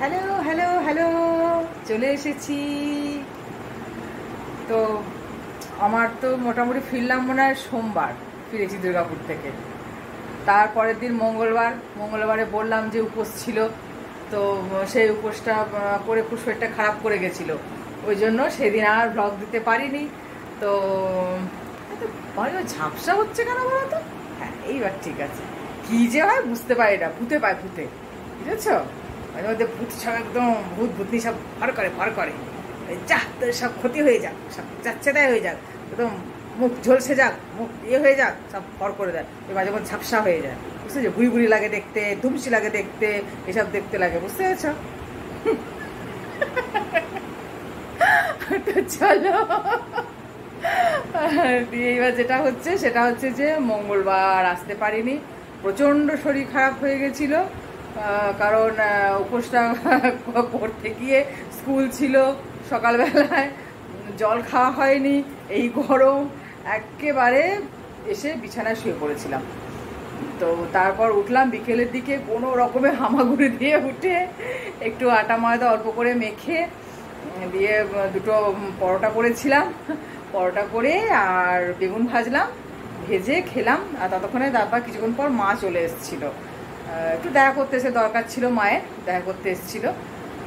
Hello hello hello, চলে এসেছি। তো আমার তো মোটামুটি ফিরলাম মনে হয় সোমবার, ফিরেছি দুর্গাপুর থেকে। তারপরের দিন মঙ্গলবার, মঙ্গলবারে বললাম যে উপোস ছিল, তো সেই উপোসটা করে খুব শরীরটা খারাপ করে গেছিল। ওই জন্য সেদিন আর ব্লগ দিতে পারিনি। তো, এত বড় ঝাপসা হচ্ছে কেন বলো তো? হ্যাঁ এইবার ঠিক আছে। কি যে হয় বুঝতে পারি না, ভূতে পায় ভূতে। বুঝেছ? মাঝে মধ্যে ভূত সব একদম ভূত ভূতনি সব ভর করে ভর করে। যা তোর সব ক্ষতি হয়ে যাক, সব যাচ্ছে হয়ে যাক। একদম মুখ ঝলসে যাক, মুখ ইয়ে হয়ে যাক, সব ফর করে দেয়। এ মাঝে মধ্যে ঝাপসা হয়ে যায়। বুঝতে পেরেছ? বুড়ি বুড়ি লাগে দেখতে, ধুমসি লাগে দেখতে, এসব দেখতে লাগে, বুঝতে পেরেছ? চলো। দিয়ে এবার যেটা হচ্ছে, সেটা হচ্ছে যে মঙ্গলবার আসতে পারিনি। প্রচণ্ড শরীর খারাপ হয়ে গেছিল। কারণ উপোসটা করতে গিয়ে স্কুল ছিল সকালবেলায়, জল খাওয়া হয়নি, এই গরম, একেবারে এসে বিছানায় শুয়ে পড়েছিলাম। তো তারপর উঠলাম, বিকেলের দিকে কোনো রকমের হামাগুড়ি দিয়ে উঠে একটু আটা ময়দা অল্প করে মেখে দিয়ে দুটো পরোটা করেছিলাম। পরোটা করে আর বেগুন ভাজলাম, ভেজে খেলাম, আর ততক্ষণে তারপর কিছুক্ষণ পর মা চলে এসেছিল। একটু দেখা করতে এসে দরকার ছিল মায়ের, দেখা করতে এসেছিল।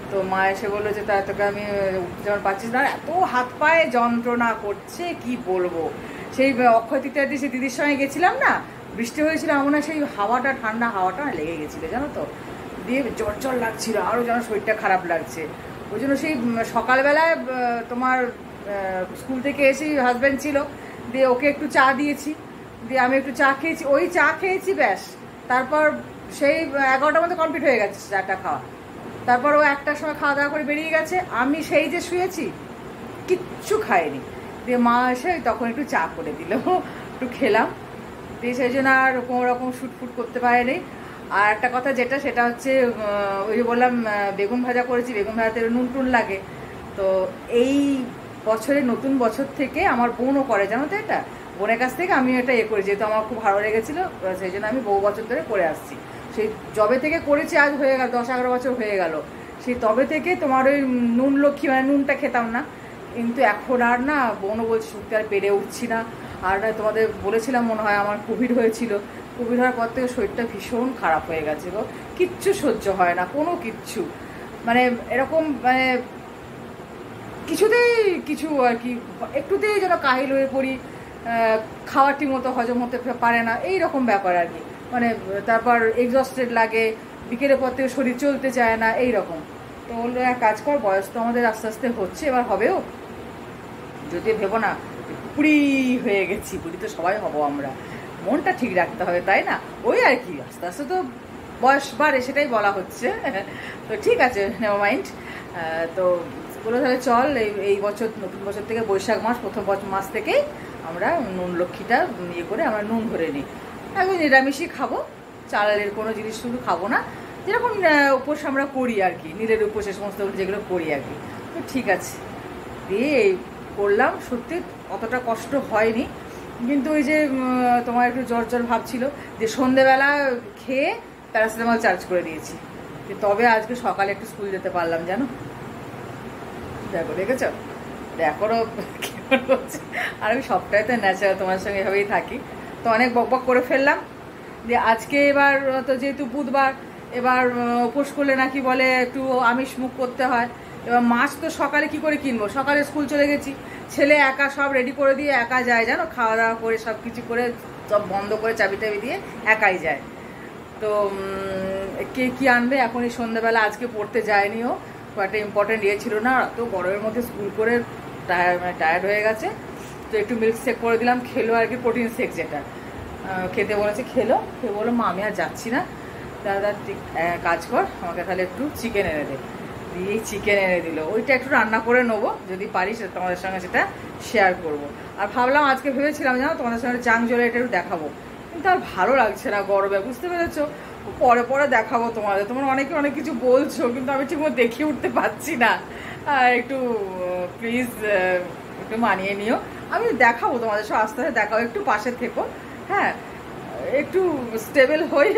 তো মা এসে বলল যে, তা তোকে আমি যেমন পাচ্ছিস না, এত হাত পায়ে যন্ত্রণা করছে, কি বলব? সেই অক্ষয় তৃতীয় দিন দিদির সঙ্গে গেছিলাম না, বৃষ্টি হয়েছিল এমন হয় সেই হাওয়াটা, ঠান্ডা হাওয়াটা না লেগে গেছিল, জানো তো? দিয়ে জ্বর জ্বর লাগছিল আরও যেন শরীরটা খারাপ লাগছে। ওই জন্য সেই সকালবেলায় তোমার স্কুল থেকে এসে হাজব্যান্ড ছিল, দিয়ে ওকে একটু চা দিয়েছি, দিয়ে আমি একটু চা খেয়েছি, ওই চা খেয়েছি ব্যাস। তারপর সেই এগারোটার মধ্যে কমপ্লিট হয়ে গেছে চাটা খাওয়া। তারপর ও একটার সময় খাওয়া দাওয়া করে বেরিয়ে গেছে। আমি সেই যে শুয়েছি, কিচ্ছু খাইনি। দিয়ে মা এসে তখন একটু চা করে দিল। একটু খেলাম। দিয়ে সেই জন্য আর কোনো রকম শুটফুট করতে পারেনি। আর একটা কথা যেটা, সেটা হচ্ছে ওই যে বললাম বেগুন ভাজা করেছি, বেগুন ভাজাতে নুন টুন লাগে। তো এই বছরে, নতুন বছর থেকে আমার বোনও করে, জানো তো এটা? বোনের কাছ থেকে আমি এটা এ করি, যেহেতু আমার খুব ভালো লেগেছিলো সেই জন্য আমি বহু বছর ধরে করে আসছি। সেই জবে থেকে করেছি আজ হয়ে গেল, দশ এগারো বছর হয়ে গেল। সেই তবে থেকে তোমার ওই নুন লক্ষ্মী মানে নুনটা খেতাম না। কিন্তু এখন আর না, বোনও বলছে, সত্যি আর পেরে উঠছি না। আর তোমাদের বলেছিলাম মনে হয় আমার কোভিড হয়েছিল। কোভিড হওয়ার পর থেকে শরীরটা ভীষণ খারাপ হয়ে গেছে গো। কিচ্ছু সহ্য হয় না, কোনো কিচ্ছু। মানে এরকম মানে কিছুতেই কিছু আর কি, একটুতেই যেন কাহিল হয়ে পড়ি ঠিক মতো হজম হতে পারে না এই রকম ব্যাপার আর কি। মানে তারপর এক্সস্টেড লাগে, বিকেলের পর থেকে শরীর চলতে চায় না এই রকম তো বলল এক কাজ কর, বয়স তো আমাদের আস্তে আস্তে হচ্ছে, এবার হবেও যদি ভেবো না, পুরি হয়ে গেছি, পুরি তো সবাই হব আমরা। মনটা ঠিক রাখতে হবে, তাই না? ওই আর কি, আস্তে আস্তে তো বয়স বাড়ে, সেটাই বলা হচ্ছে। তো ঠিক আছে নেওয়া মাইন্ড তো বলে তাহলে চল, এই এই বছর, নতুন বছর থেকে বৈশাখ মাস, প্রথম মাস থেকেই আমরা নুন লক্ষ্মীটা ইয়ে করে আমরা নুন ধরে নিই। এখন নিরামিষই খাব। চালের কোনো জিনিস শুধু খাব না। যেরকম উপোস আমরা করি আর কি। নীলের উপোস সমস্ত যেগুলো করি আর কি। তো ঠিক আছে। দিয়ে করলাম। সত্যি অতটা কষ্ট হয়নি। কিন্তু ওই যে তোমার একটু জ্বর জ্বর ভাবছিল যে সন্ধেবেলা খেয়ে প্যারাসিটামল চার্জ করে দিয়েছি। তবে আজকে সকালে একটু স্কুল যেতে পারলাম, জানো? দেখো, দেখেছ? দেখো আর আমি সবটাই তো ন্যাচারাল তোমার সঙ্গে এভাবেই থাকি। তো অনেক বক বক করে ফেললাম। দিয়ে আজকে এবার, তো যেহেতু বুধবার, এবার উপোস করলে নাকি বলে একটু আমিষ মুখ করতে হয়। এবার মাছ তো সকালে কি করে কিনবো? সকালে স্কুল চলে গেছি, ছেলে একা সব রেডি করে দিয়ে একা যায়, জানো? খাওয়া দাওয়া করে সব কিছু করে সব বন্ধ করে চাবি টাবি দিয়ে একাই যায়। তো কে কি আনবে? এখন এই সন্ধ্যাবেলা, আজকে পড়তে যায়নি ও। খুব একটা ইম্পর্টেন্ট ইয়ে ছিল না, তো গরমের মধ্যে স্কুল করে টায়ার মানে টায়ার্ড হয়ে গেছে। তো একটু মিল্ক শেক করে দিলাম, খেলো আর কি প্রোটিন শেক যেটা। খেতে বলেছে, খেলো। খেয়ে বলল, মা, আমি আর যাচ্ছি না। দাদা কাজ কর, আমাকে তাহলে একটু চিকেন এনে দে। দিয়ে চিকেন এনে দিল। ওইটা একটু রান্না করে নেব, যদি পারি সেটা তোমাদের সঙ্গে সেটা শেয়ার করব। আর ভাবলাম, আজকে ভেবেছিলাম, জানো, তোমাদের সঙ্গে জাং জলে এটা একটু দেখাবো। কিন্তু আর ভালো লাগছে না, গরমে, বুঝতে পেরেছ? পরে পরে দেখাবো তোমাদের। তোমরা অনেকে অনেক কিছু বলছো, কিন্তু আমি ঠিকমতো দেখিয়ে উঠতে পারছি না। একটু প্লিজ একটু মানিয়ে নিও। আমি দেখাবো তোমাদের সব, আস্তে আস্তে দেখাবো একটু পাশে থেকো। হ্যাঁ একটু স্টেবল হই।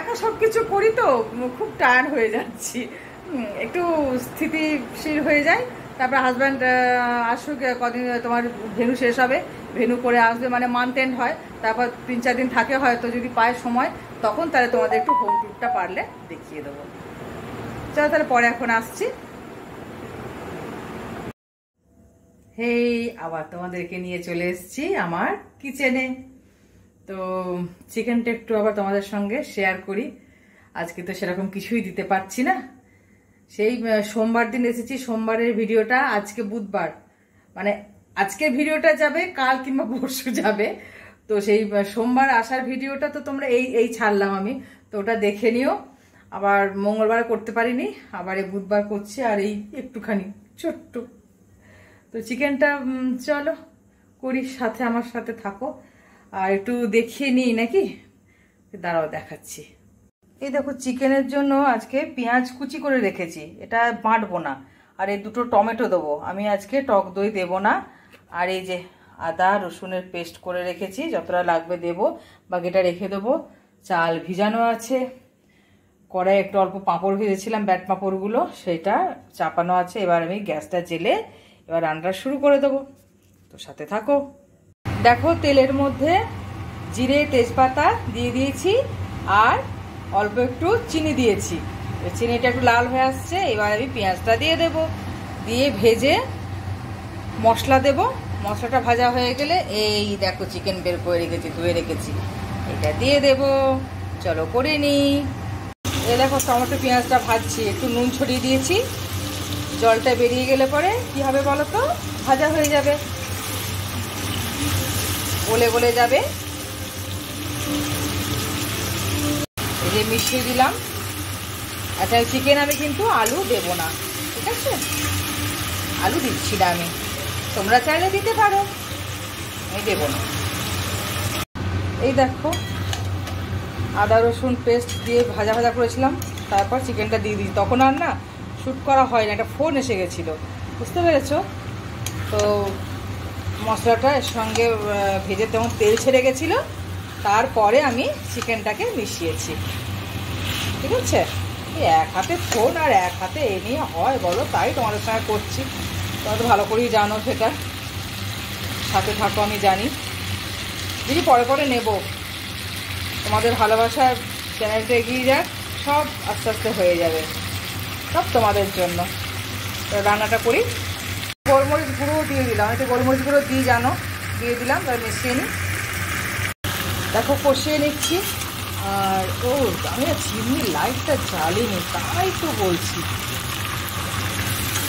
একা সব কিছু করি তো, খুব টায়ার্ড হয়ে যাচ্ছি। একটু স্থিতিশীল হয়ে যায় তারপর হাজব্যান্ড আসুক, কদিন, তোমার ভেনু শেষ হবে। ভেনু করে আসবে মানে মান্থ এন্ড হয়। তারপর তিন চার দিন থাকে হয়তো, যদি পায় সময়, তখন তাহলে তোমাদের একটু হোম ট্যুরটা পারলে দেখিয়ে দেবো। চলো তাহলে পরে এখন আসছি। হেই, আবার তোমাদেরকে নিয়ে চলে এসেছি আমার কিচেনে। তো চিকেনটা একটু আবার তোমাদের সঙ্গে শেয়ার করি। আজকে তো সেরকম কিছুই দিতে পারছি না। সেই সোমবার দিন এসেছি, সোমবারের ভিডিওটা আজকে বুধবার। মানে আজকের ভিডিওটা যাবে, কাল কিংবা পরশু যাবে। তো সেই সোমবার আসার ভিডিওটা তো তোমরা এই এই ছাড়লাম আমি। তো ওটা দেখে নিও। আবার মঙ্গলবার করতে পারিনি, আবার এই বুধবার করছি আর এই একটুখানি, ছোট্ট। তো চিকেনটা চলো, করি, সাথে, আমার সাথে থাকো। আর একটু দেখিয়ে নিই নাকি? দাঁড়াও, দেখাচ্ছি। এই দেখো, চিকেনের জন্য আজকে পেঁয়াজ কুচি করে রেখেছি। এটা বাঁটবো না। আর এই দুটো টমেটো দেবো। আমি আজকে টক দই দেবো না। আর এই যে আদা, রসুনের পেস্ট করে রেখেছি। যতটা লাগবে দেবো। বাকিটা রেখে দেবো। চাল ভিজানো আছে। কড়াই একটু অল্প পাঁপড় ভেজেছিলাম, ব্যাট পাঁপড়গুলো। সেটা চাপানো আছে। এবার আমি গ্যাসটা জেলে এবার রান্না শুরু করে দেবো। তো সাথে থাকো। দেখো, তেলের মধ্যে জিরে, তেজপাতা দিয়ে দিয়েছি, আর অল্প একটু চিনি দিয়েছি। চিনিটা একটু লাল হয়ে আসছে, এবার আমি পেঁয়াজটা দিয়ে দেব। দিয়ে ভেজে মশলা দেব। মশলাটা ভাজা হয়ে গেলে এই দেখো চিকেন বের করে রেখেছি, ধুয়ে রেখেছি। এটা দিয়ে দেব। চলো করে নিই। এ দেখো, টমেটো, পেঁয়াজটা ভাজছি, একটু নুন ছড়িয়ে দিয়েছি। জলটা বেরিয়ে গেলে পরে কি হবে বলো তো? ভাজা হয়ে যাবে। গলে গলে যাবে। এই যে মিশিয়ে দিলাম। আচ্ছা চিকেন আমি কিন্তু আলু দেব না, ঠিক আছে? আলু দিচ্ছি না আমি। তোমরা চাইলে দিতে পারো। আমি দেব না। এই দেখো, আদা রসুন পেস্ট দিয়ে ভাজা ভাজা করেছিলাম। তারপর চিকেনটা দিয়ে দিই। তখন আর না শ্যুট করা হয় না একটা ফোন এসে গেছিল। বুঝতে পেরেছ? তো মশলাটা সঙ্গে ভেজে তেমন তেল ছেড়ে গেছিল। তারপরে আমি চিকেনটাকে মিশিয়েছি। ঠিক আছে? এক হাতে ফোন আর এক হাতে এ নিয়ে হয় বলো, তাই তোমাদের সঙ্গে করছি। তোমরা তো ভালো করেই জানো সেটা। সাথে থাকো, আমি জানি। দিদি, পরে পরে নেব। তোমাদের ভালোবাসার চ্যানেলটা এগিয়ে যাক, সব আস্তে আস্তে হয়ে যাবে। সব তোমাদের জন্য। রান্নাটা করি। গোলমরিচ গুঁড়ো দিয়ে দিলাম। একটু গোলমরিচ গুঁড়ো দিয়ে জানো, দিয়ে দিলাম তাহলে মিশিয়ে নিই। দেখো, কষিয়ে নিচ্ছি। আর, ও, আমি না চিমনি লাইটটা জ্বালিনি, তাই তো বলছি।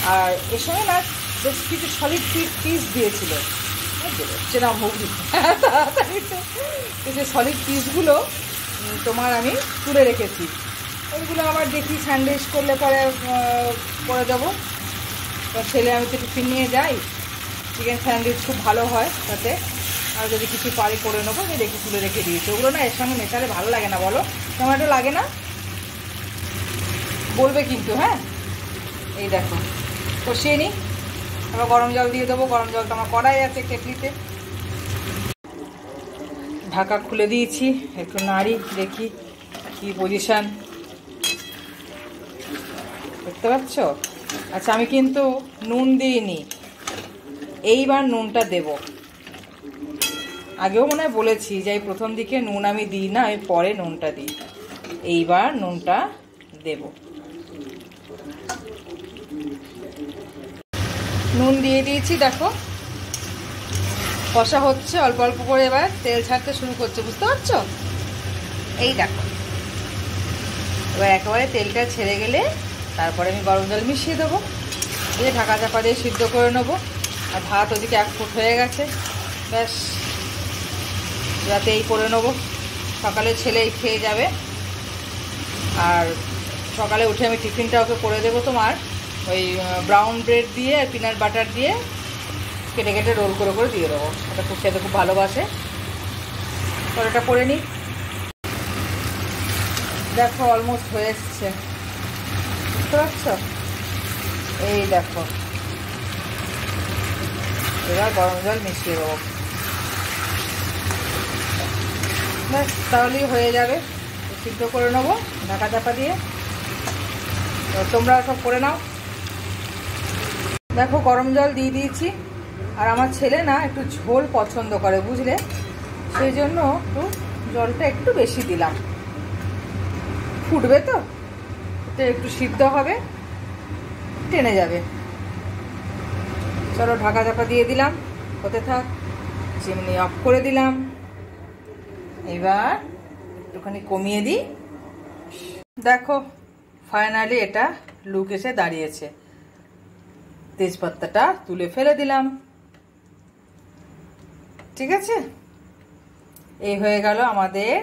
আর এর সঙ্গে না বেশ কিছু সলিড পিস দিয়েছিল। হচ্ছে না মুগরি সেই সলিড পিসগুলো তোমার আমি তুলে রেখেছি। ওইগুলো আবার দেখি স্যান্ডউইচ করলে পরে করে দেবো। তো ছেলে আমি তো টিফিন নিয়ে যাই। চিকেন স্যান্ডউইচ খুব ভালো হয় তাতে। আর যদি কিছু পারি করে নেব যে দেখি তুলে রেখে দিয়েছি ওগুলো না এর সঙ্গে মেশালে ভালো লাগে না, বলো? টমেটো লাগে না? বলবে কিন্তু হ্যাঁ? এই দেখো। কষিয়ে নিই আবার গরম জল দিয়ে দেবো। গরম জলটা আমার কড়াই আছে কেটলিতে ঢাকা খুলে দিয়েছি। একটু নাড়ি, দেখি কি পজিশান দেখতে পাচ্ছ আচ্ছা আমি কিন্তু নুন দিইনি। এইবার নুনটা দেব। আগেও মনে হয় বলেছি যে এই প্রথম দিকে নুন আমি দিই না আমি পরে নুনটা দিই। এইবার নুনটা দেব। নুন দিয়ে দিয়েছি, দেখো। কষা হচ্ছে, অল্প অল্প করে এবার তেল ছাড়তে শুরু করছে, বুঝতে পারছ? এই দেখো। এবার একেবারে তেলটা ছেড়ে গেলে তারপরে আমি গরম জল মিশিয়ে দেবো। দিয়ে ঢাকা চাপা দিয়ে সিদ্ধ করে নেব। আর ভাত ওদিকে এক ফুট হয়ে গেছে। ব্যাস রাতে এই করে নেব। সকালে ছেলেই খেয়ে যাবে। আর সকালে উঠে আমি টিফিনটা ওকে করে দেবো তোমার। ওই ব্রাউন ব্রেড দিয়ে আর পিনাট বাটার দিয়ে কেটে কেটে রোল করে করে দিয়ে দেবো। ওটা খুব খেতে খুব ভালোবাসে। ওটা করে নিই। দেখো অলমোস্ট হয়ে এসছে। বুঝতে পারছ? এই দেখো। এবার গরম জল মিশিয়ে দেবো। ব্যাস, তাহলেই হয়ে যাবে। সিদ্ধ করে নেব, ঢাকা চাপা দিয়ে। তোমরা সব করে নাও। দেখো, গরম জল দিয়ে দিয়েছি। আর আমার ছেলে না একটু ঝোল পছন্দ করে, বুঝলে? সেই জন্য একটু জলটা একটু বেশি দিলাম। ফুটবে তো? একটু সিদ্ধ হবে, টেনে যাবে। চলো ঢাকা ঢাকা দিয়ে দিলাম, হতে থাক, চিমনি অফ করে দিলাম। এবার একটুখানি কমিয়ে দিই। দেখো ফাইনালি এটা লুক এসে দাঁড়িয়েছে। তেজপাতাটা তুলে ফেলে দিলাম। ঠিক আছে? এই হয়ে গেল আমাদের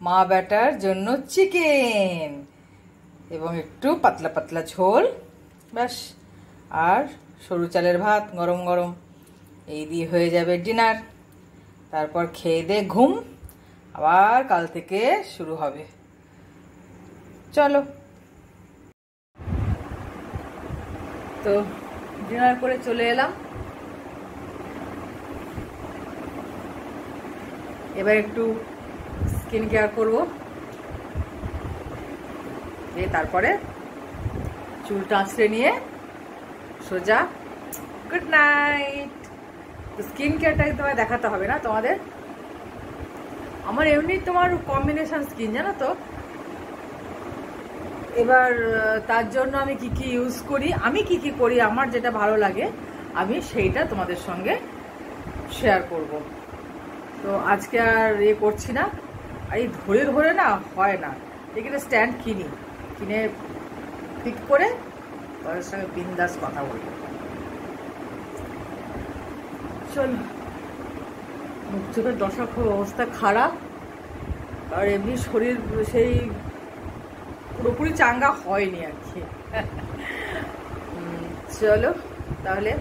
মা ব্যাটার জন্য চিকেন এবং একটু পাতলা পাতলা ঝোল, ব্যাস। আর সরু চালের ভাত গরম গরম। এই দিয়ে হয়ে যাবে ডিনার। তারপর খেয়ে দে ঘুম। আবার কাল থেকে শুরু হবে। চলো। তো ডিনার করে চলে এলাম। এবার একটু স্কিন কেয়ার করব। দিয়ে তারপরে চুল আঁচড়ে নিয়ে সোজা গুড নাইট স্কিন কেয়ারটা তোমায় দেখাতে হবে না, তোমাদের? আমার এমনি তোমার কম্বিনেশন স্কিন জানো তো? এবার, তার জন্য আমি কি কি ইউজ করি, আমি কি কি করি, আমার যেটা ভালো লাগে, আমি সেইটা তোমাদের সঙ্গে শেয়ার করব। তো আজকে আর ইয়ে করছি না এই ধরে ধরে না হয় না। এখানে স্ট্যান্ড কিনি। কিনে ফিট করে তাদের সঙ্গে বিন্দাস কথা বলব। চল মুখ চোখের দশা খুব অবস্থা খারাপ, আর এমনি শরীর সেই পুরোপুরি চাঙ্গা হয়নি আর কি। চলো, তাহলে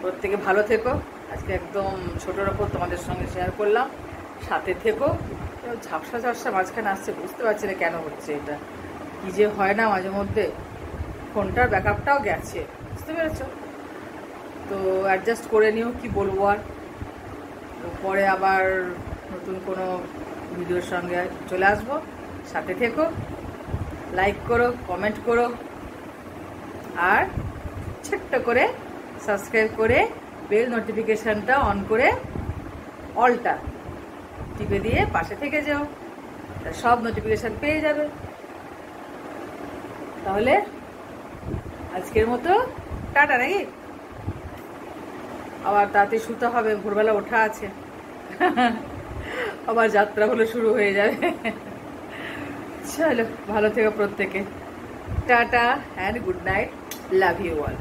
প্রত্যেকে ভালো থেকো। আজকে একদম ছোটোর ওপর তোমাদের সঙ্গে শেয়ার করলাম। সাথে থেকো। ঝাপসা ঝাপসা মাঝখানে আসছে, বুঝতে পারছি না কেন হচ্ছে এটা। কি যে হয় না মাঝে মধ্যে? ফোনটার ব্যাকআপটাও গেছে, বুঝতে পেরেছ? তো অ্যাডজাস্ট করে নিও, কি বলব আর? পরে আবার নতুন কোনো ভিডিওর সঙ্গে চলে আসব। সাথে থেকো লাইক করো কমেন্ট করো, আর ছোট্ট করে সাবস্ক্রাইব করে বেল নোটিফিকেশানটা অন করে অলটা টিপে দিয়ে পাশে থেকে যাও। সব নোটিফিকেশান পেয়ে যাবে। তাহলে আজকের মতো টাটা নাকি? আবার তাতে শুতে হবে, ভোরবেলা ওঠা আছে। আবার যাত্রা হলে শুরু হয়ে যাবে। চলো, ভালো থেকো প্রত্যেকে। Tata and good night love you all